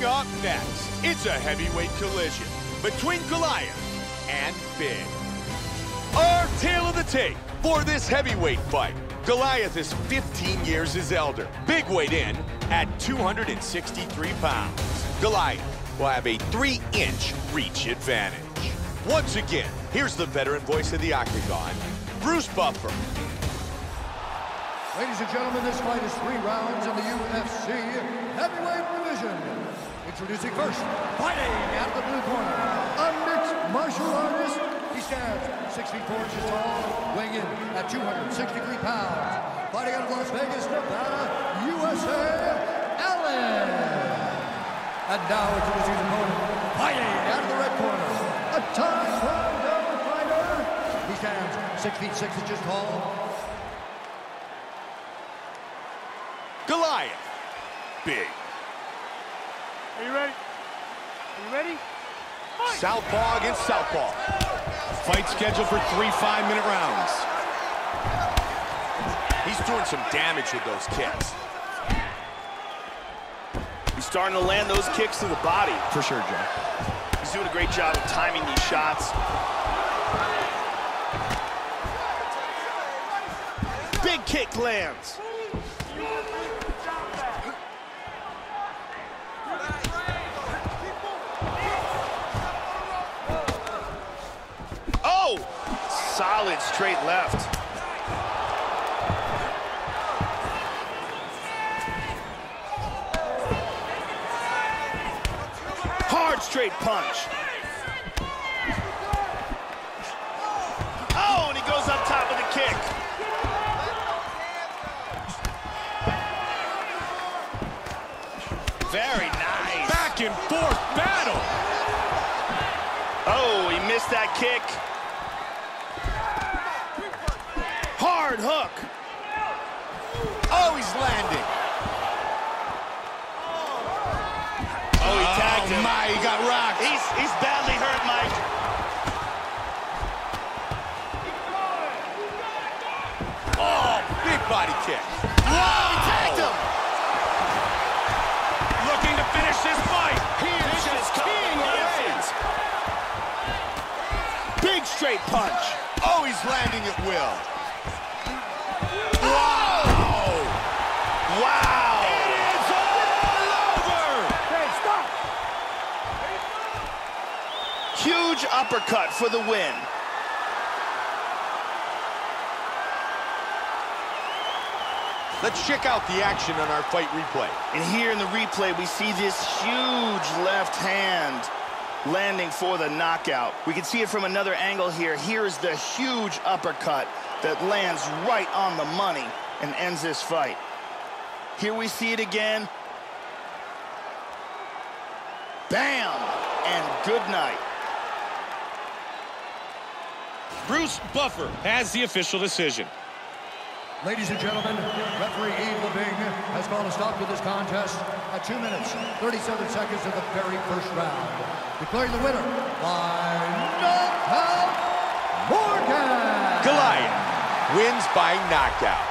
Coming up next, it's a heavyweight collision between Goliath and Big. Our tale of the tape for this heavyweight fight. Goliath is 15 years his elder. Big weight in at 263 pounds. Goliath will have a three-inch reach advantage. Once again, here's the veteran voice of the Octagon, Bruce Buffer. Ladies and gentlemen, this fight is three rounds in the UFC heavyweight division. Introducing first, fighting out of the blue corner, a mixed martial artist. He stands 6 feet 4 inches tall, weighing in at 263 pounds. Fighting out of Las Vegas, Nevada, USA, Allen. And now introducing his opponent, fighting out of the red corner, a Taekwondo fighter. He stands 6 feet 6 inches tall, Goliath. Big. Are you ready? Are you ready? Southpaw against Southpaw. Fight scheduled for three five-minute rounds. He's doing some damage with those kicks. He's starting to land those kicks to the body. For sure, Joe. He's doing a great job of timing these shots. Big kick lands. Oh! Solid straight left. Hard straight punch. Oh, and he goes up top with a kick. Very nice. Back and forth battle. Oh, he missed that kick. Hard hook. Oh, he's landing. Oh, he oh, tagged him. my, he got rocked. He's he's badly hurt, Mike. Oh, big body kick. Oh, he tagged him. Looking to finish this fight. He is just keying away. Big straight punch. Oh, he's landing at will. Uppercut for the win. Let's check out the action on our fight replay. And here in the replay, we see this huge left hand landing for the knockout. We can see it from another angle here. Here's the huge uppercut that lands right on the money and ends this fight. Here we see it again. Bam! And good night. Bruce Buffer has the official decision. Ladies and gentlemen, referee Yves Lavigne has called a stop to this contest at 2 minutes, 37 seconds of the very first round. Declaring the winner by knockout, Morgan! Goliath wins by knockout.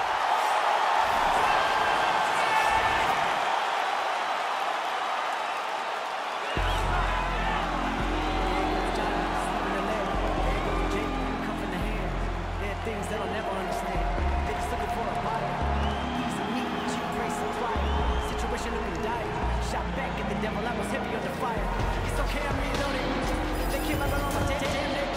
Things that I'll never understand. They just looking for a body. Meat. Situation dire. Shot back at the devil, I was heavy under fire. It's okay, I'm reloaded. They my run on my damn